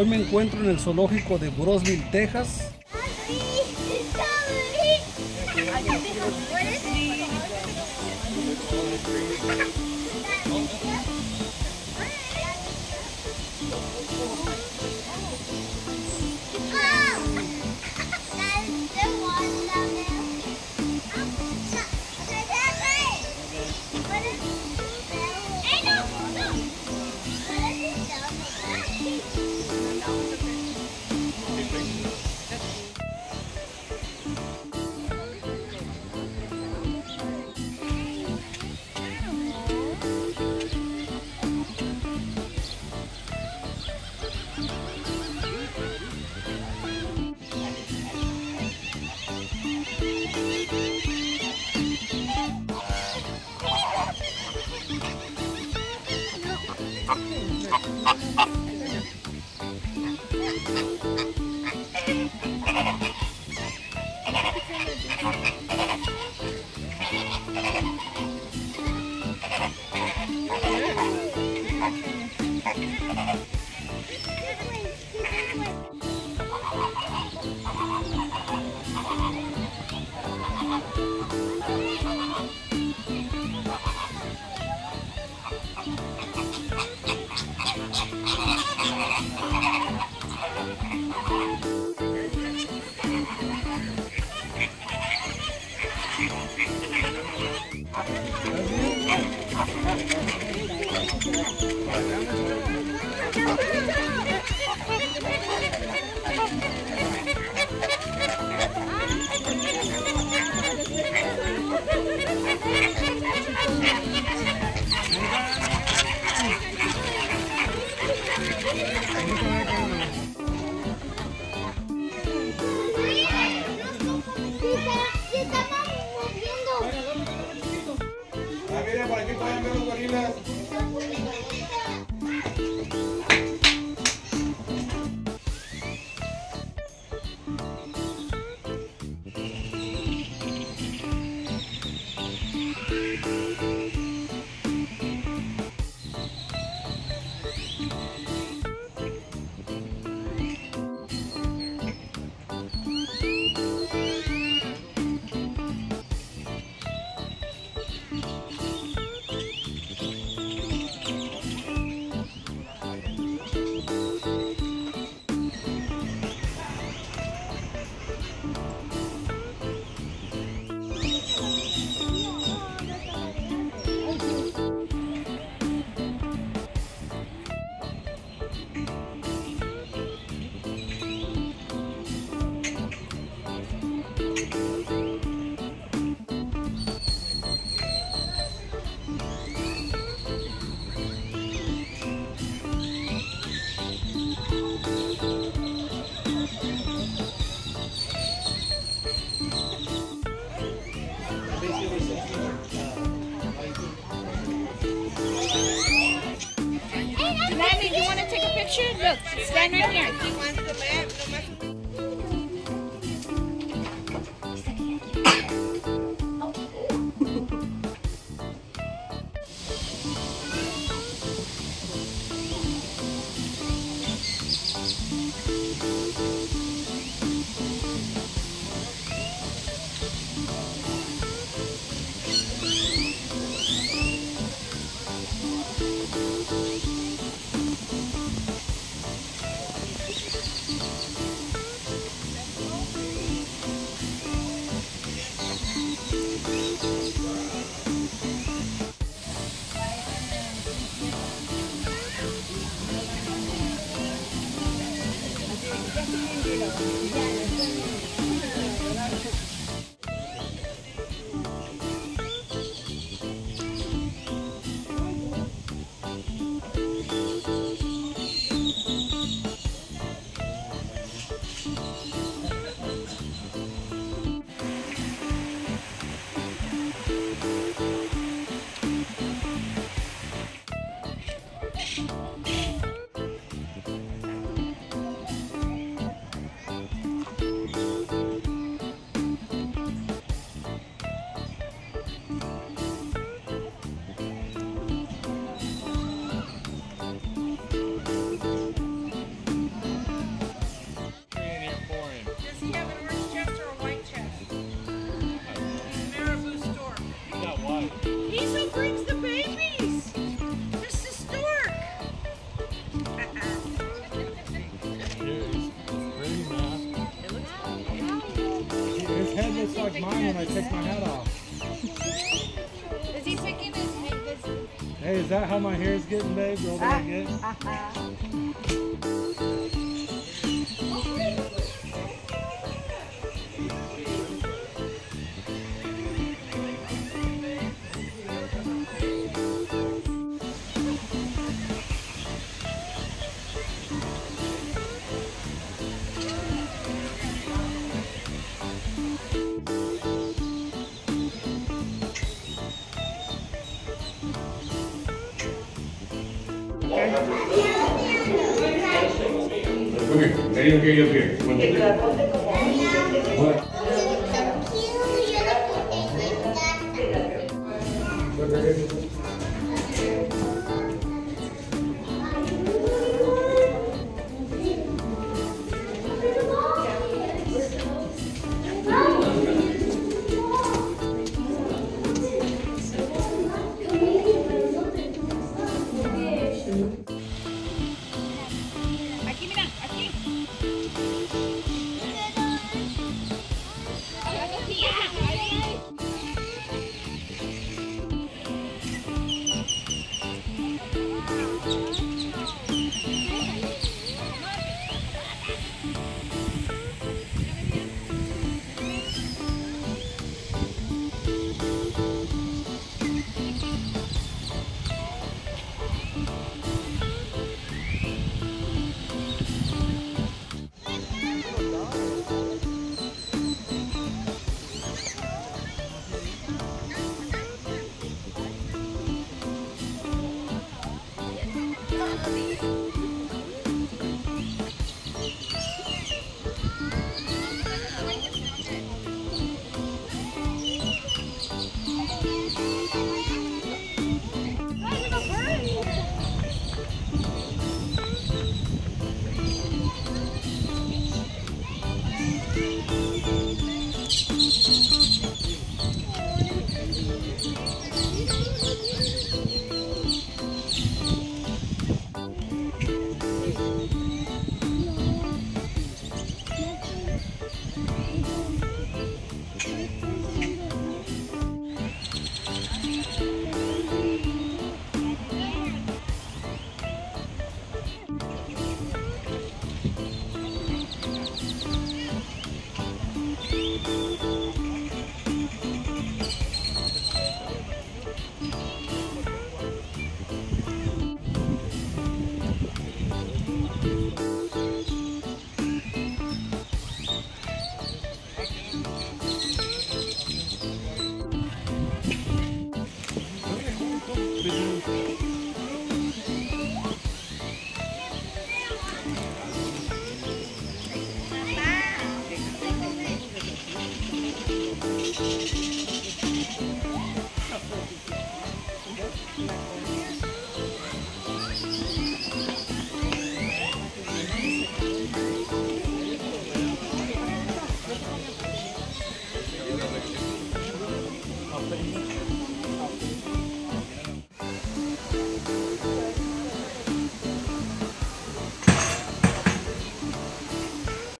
Hoy me encuentro en el zoológico de Brosville, Texas. Música picture? Look, stand right here. Yeah. When I take my hat off. Is he picking his head? Hey, is that how my hair is getting, babe? The older I Come here. Daddy will get you up here. Bye.